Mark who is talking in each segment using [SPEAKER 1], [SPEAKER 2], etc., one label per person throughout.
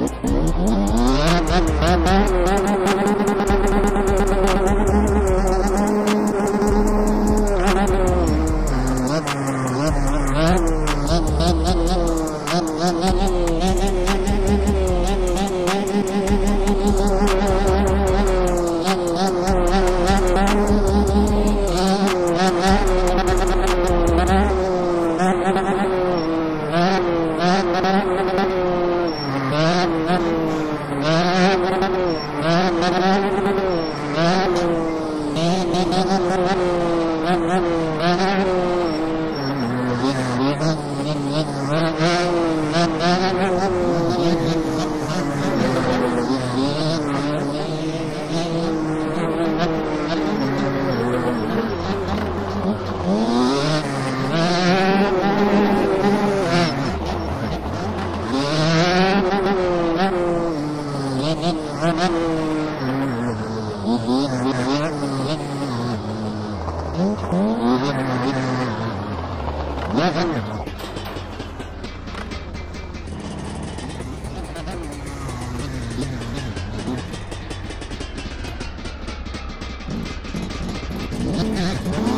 [SPEAKER 1] Oh, my God. Oh, my God.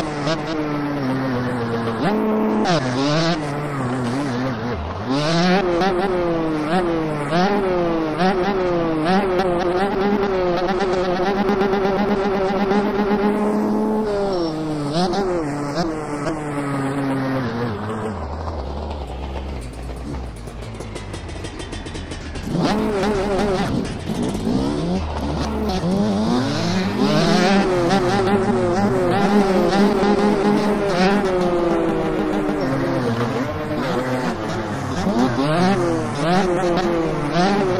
[SPEAKER 1] all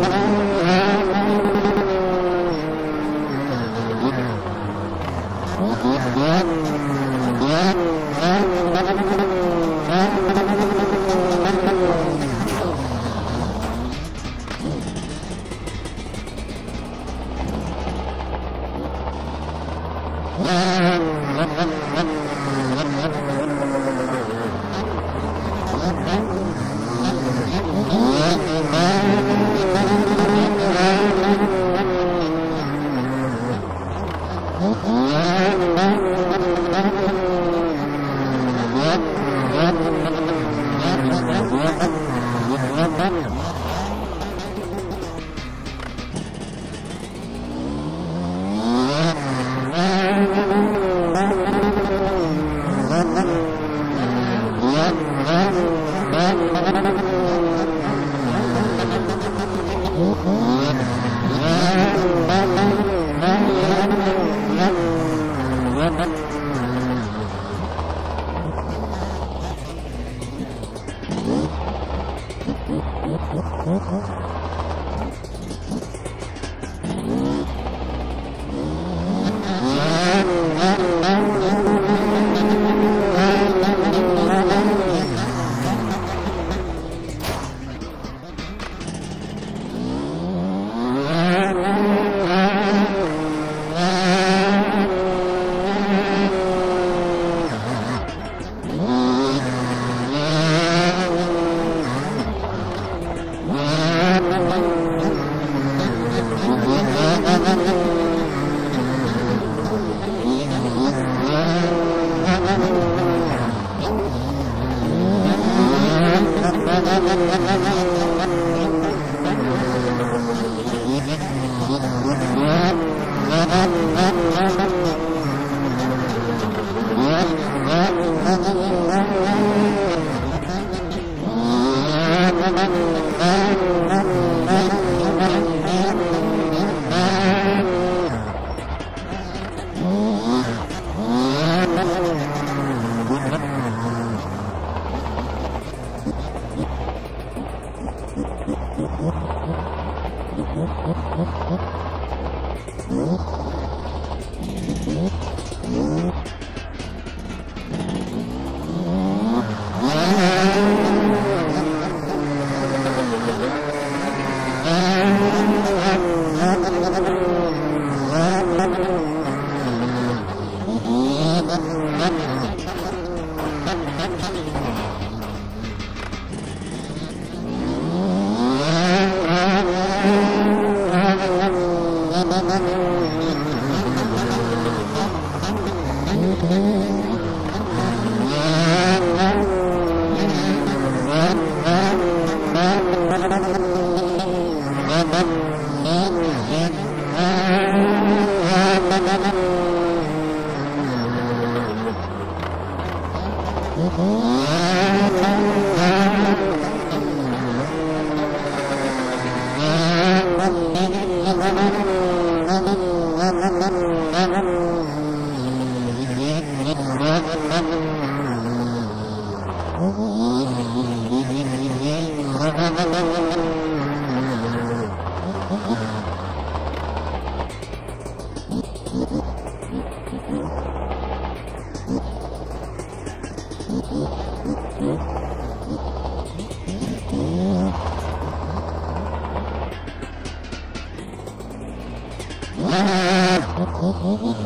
[SPEAKER 1] Oh,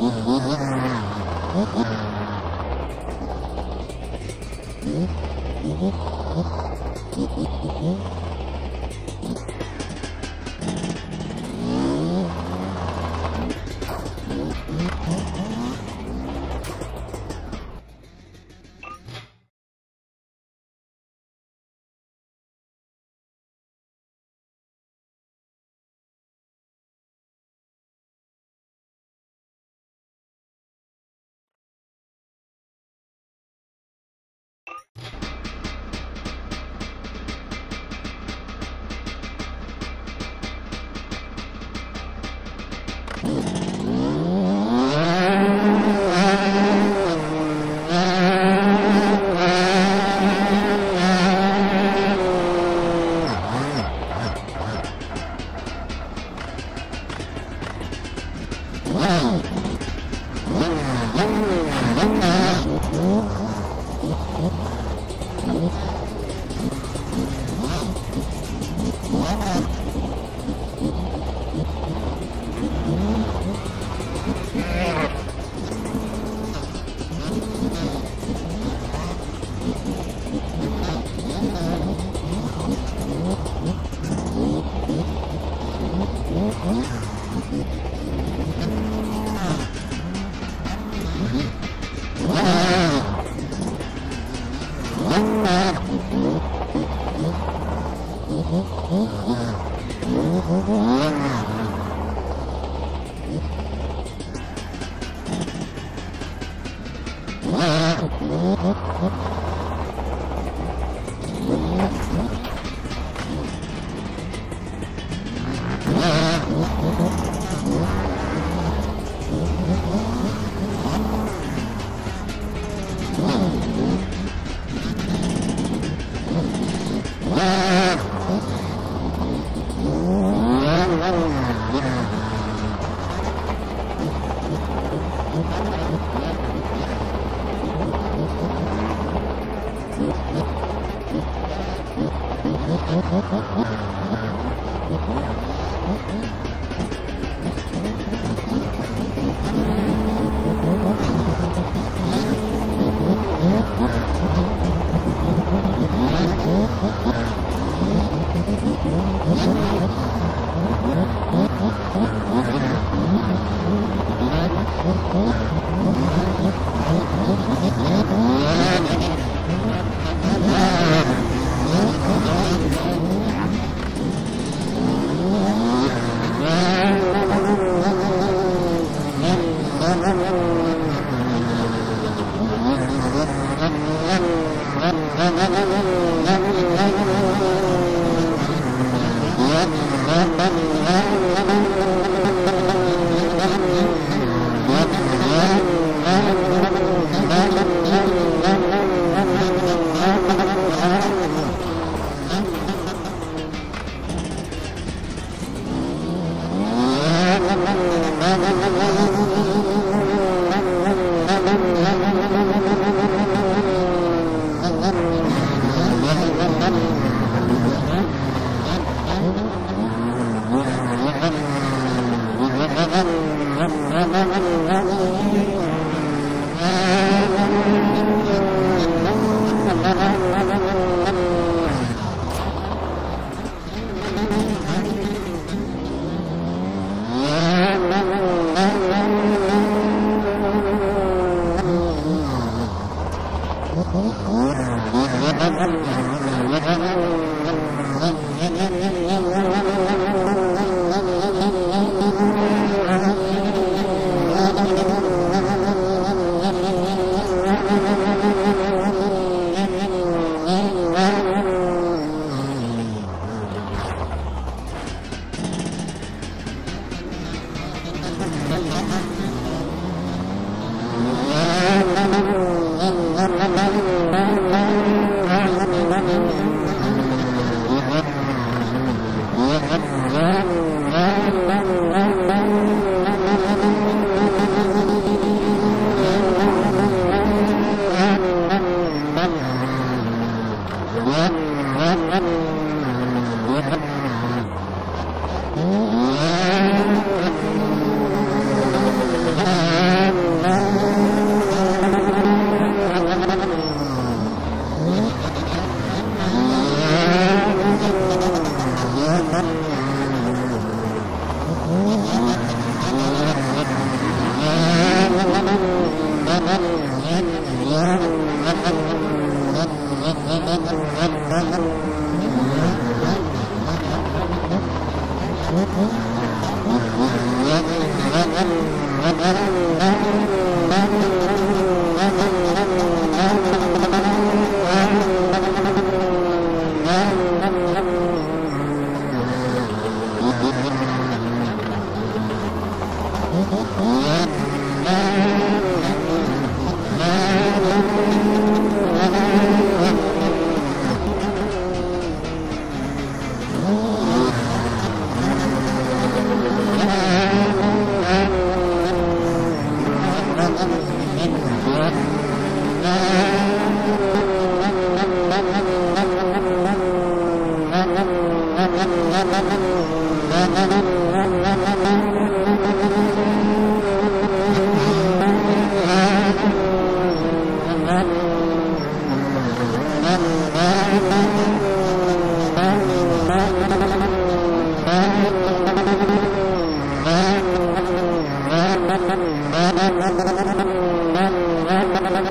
[SPEAKER 1] Thank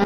[SPEAKER 1] you.